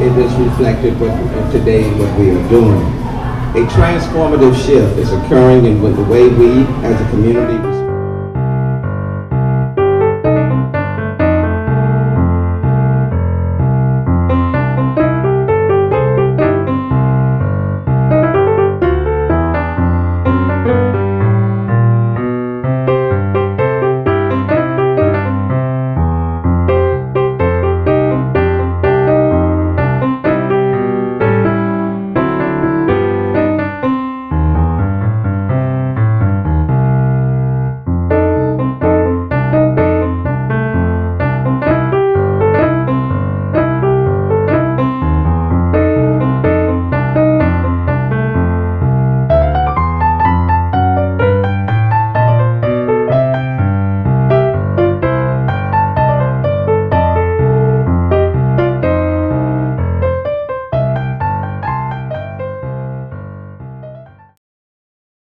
it is reflected what, today in what we are doing. A transformative shift is occurring in the way we as a community